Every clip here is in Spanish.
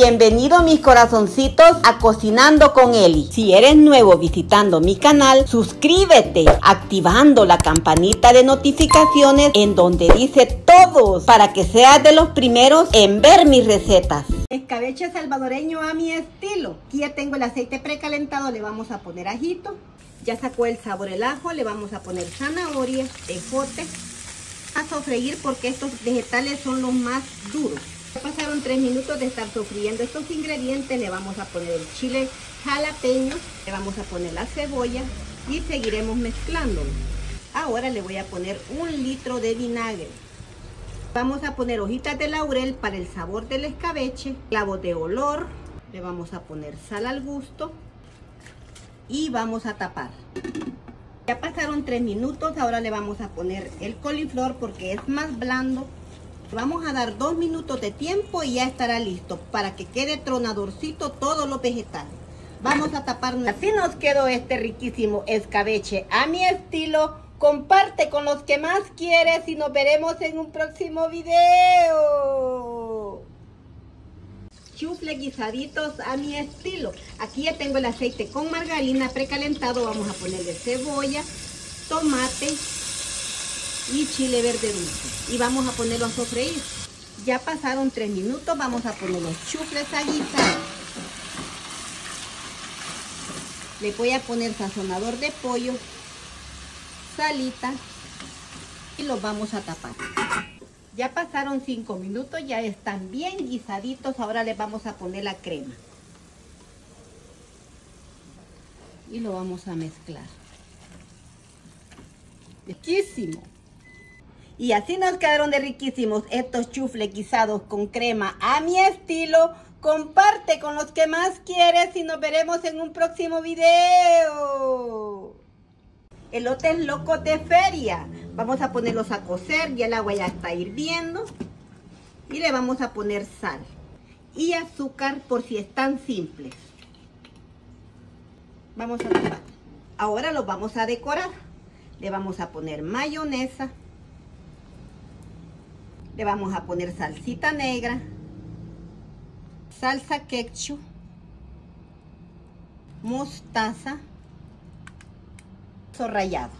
Bienvenido mis corazoncitos a Cocinando con Eli. Si eres nuevo visitando mi canal, suscríbete activando la campanita de notificaciones en donde dice todos para que seas de los primeros en ver mis recetas. Escabeche salvadoreño a mi estilo. Aquí ya tengo el aceite precalentado, le vamos a poner ajito. Ya sacó el sabor el ajo, le vamos a poner zanahoria, ejote. A sofreír porque estos vegetales son los más duros. Pasaron tres minutos de estar sofriendo estos ingredientes. Le vamos a poner el chile jalapeño, le vamos a poner la cebolla y seguiremos mezclándolo. Ahora le voy a poner un litro de vinagre. Vamos a poner hojitas de laurel para el sabor del escabeche, clavos de olor, le vamos a poner sal al gusto y vamos a tapar. Ya pasaron tres minutos, ahora le vamos a poner el coliflor porque es más blando Vamos a dar dos minutos de tiempo y ya estará listo para que quede tronadorcito todos los vegetales. Vamos a taparnos. Así nos quedó este riquísimo escabeche a mi estilo. Comparte con los que más quieres y nos veremos en un próximo video. Chufle guisaditos a mi estilo. Aquí ya tengo el aceite con margarina precalentado. Vamos a ponerle cebolla, tomate, y chile verde dulce. Y vamos a ponerlo a sofreír. Ya pasaron tres minutos, vamos a poner los chufles a guisar. Le voy a poner sazonador de pollo, salita y los vamos a tapar. Ya pasaron cinco minutos, ya están bien guisaditos. Ahora les vamos a poner la crema. Y lo vamos a mezclar. Riquísimo. Y así nos quedaron de riquísimos estos chufles guisados con crema a mi estilo. Comparte con los que más quieres y nos veremos en un próximo video. Elotes locos de feria. Vamos a ponerlos a cocer, ya el agua ya está hirviendo. Y le vamos a poner sal y azúcar por si están simples. Vamos a tapar. Ahora los vamos a decorar. Le vamos a poner mayonesa. Le vamos a poner salsita negra, salsa ketchup, mostaza, rallado.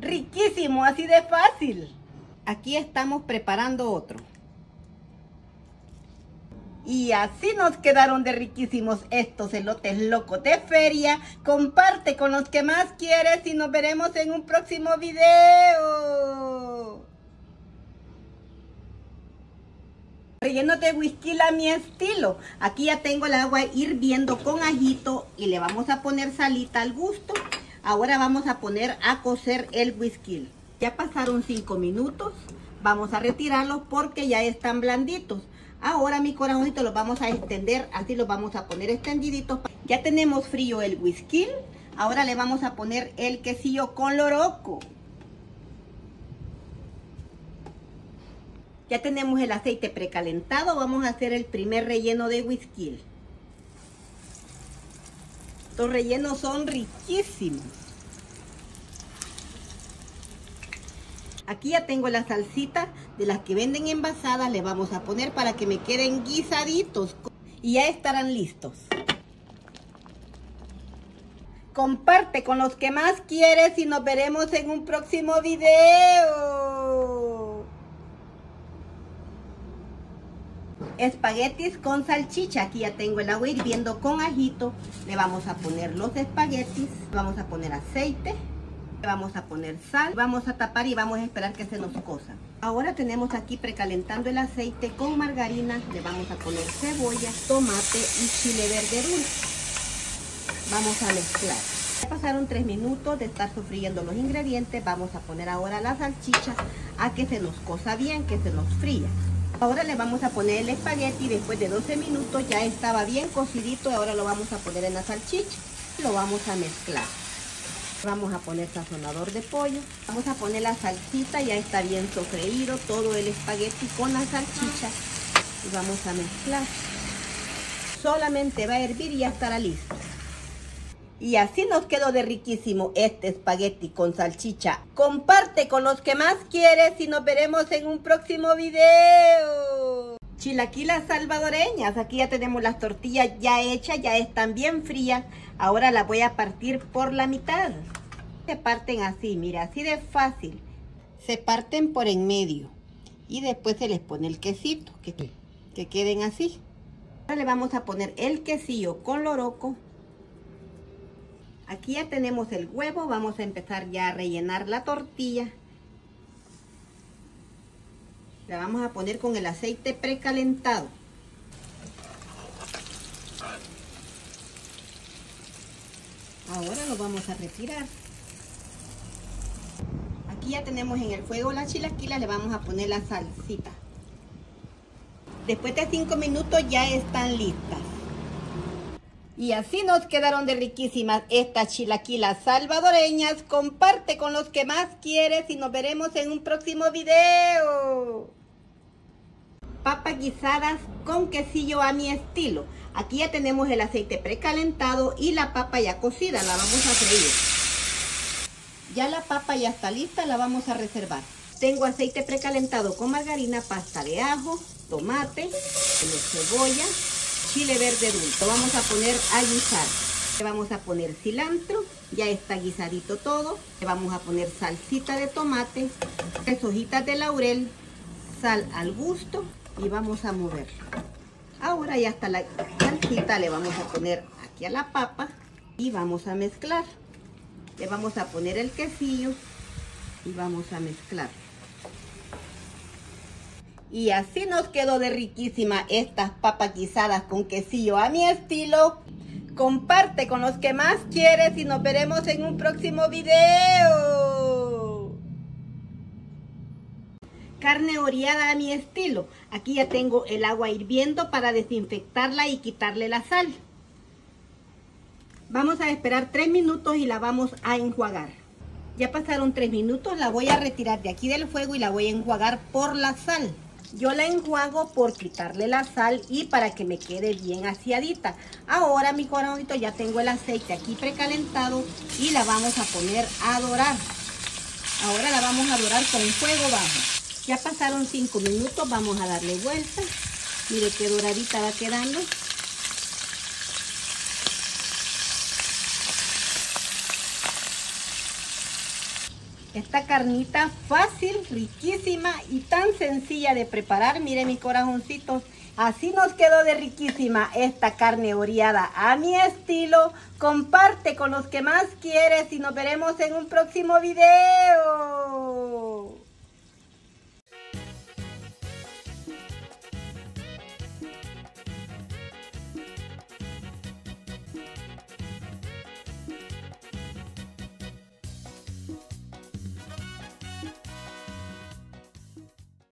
Riquísimo, así de fácil. Aquí estamos preparando otro. Y así nos quedaron de riquísimos estos elotes locos de feria. Comparte con los que más quieres y nos veremos en un próximo video. Relleno de whisky a mi estilo. Aquí ya tengo el agua hirviendo con ajito y le vamos a poner salita al gusto. Ahora vamos a poner a cocer el whisky. Ya pasaron 5 minutos. Vamos a retirarlos porque ya están blanditos. Ahora mi corazoncito los vamos a extender, así los vamos a poner extendiditos. Ya tenemos frío el whisky. Ahora le vamos a poner el quesillo con loroco. Ya tenemos el aceite precalentado. Vamos a hacer el primer relleno de whisky. Estos rellenos son riquísimos. Aquí ya tengo la salsita de las que venden envasadas. Le vamos a poner para que me queden guisaditos. Y ya estarán listos. Comparte con los que más quieres y nos veremos en un próximo video. Espaguetis con salchicha. Aquí ya tengo el agua hirviendo con ajito. Le vamos a poner los espaguetis. Vamos a poner aceite vamos a poner sal, vamos a tapar y vamos a esperar que se nos cosa. Ahora tenemos aquí precalentando el aceite con margarina, le vamos a poner cebolla, tomate y chile verde dulce. Vamos a mezclar. Ya pasaron tres minutos de estar sofriendo los ingredientes, vamos a poner ahora la salchicha a que se nos cosa bien, que se nos fría. Ahora le vamos a poner el espagueti, después de 12 minutos ya estaba bien cocidito, ahora lo vamos a poner en la salchicha. Lo vamos a mezclar. Vamos a poner sazonador de pollo. Vamos a poner la salsita, ya está bien sofreído todo el espagueti con la salchicha. Y vamos a mezclar. Solamente va a hervir y ya estará listo. Y así nos quedó de riquísimo este espagueti con salchicha. Comparte con los que más quieres y nos veremos en un próximo video. Chilaquilas salvadoreñas. Aquí ya tenemos las tortillas ya hechas, ya están bien frías. Ahora las voy a partir por la mitad. Se parten así, mira, así de fácil. Se parten por en medio. Y después se les pone el quesito, que, que queden así. Ahora le vamos a poner el quesillo con loroco Aquí ya tenemos el huevo, vamos a empezar ya a rellenar la tortilla. La vamos a poner con el aceite precalentado. Ahora lo vamos a retirar. Aquí ya tenemos en el fuego la chilaquila, le vamos a poner la salsita. Después de 5 minutos ya están listas. Y así nos quedaron de riquísimas estas chilaquilas salvadoreñas. Comparte con los que más quieres y nos veremos en un próximo video. Papas guisadas con quesillo a mi estilo. Aquí ya tenemos el aceite precalentado y la papa ya cocida. La vamos a freír. Ya la papa ya está lista, la vamos a reservar. Tengo aceite precalentado con margarina, pasta de ajo, tomate, cebolla, chile verde. Lo vamos a poner a guisar. Le vamos a poner cilantro, ya está guisadito todo. Le vamos a poner salsita de tomate, tres hojitas de laurel, sal al gusto y vamos a mover. Ahora ya está la salsita, le vamos a poner aquí a la papa y vamos a mezclar. Le vamos a poner el quesillo y vamos a mezclar. Y así nos quedó de riquísima estas papas guisadas con quesillo a mi estilo. Comparte con los que más quieres y nos veremos en un próximo video. Carne oreada a mi estilo. Aquí ya tengo el agua hirviendo para desinfectarla y quitarle la sal. Vamos a esperar tres minutos y la vamos a enjuagar. Ya pasaron tres minutos, la voy a retirar de aquí del fuego y la voy a enjuagar por la sal. Yo la enjuago por quitarle la sal y para que me quede bien aseadita. Ahora, mi corazón, ya tengo el aceite aquí precalentado y la vamos a poner a dorar. Ahora la vamos a dorar con fuego bajo. Ya pasaron 5 minutos, vamos a darle vuelta. Mire qué doradita va quedando. Esta carnita fácil, riquísima y tan sencilla de preparar. Miren mis corazoncitos. Así nos quedó de riquísima esta carne oreada a mi estilo. Comparte con los que más quieres y nos veremos en un próximo video.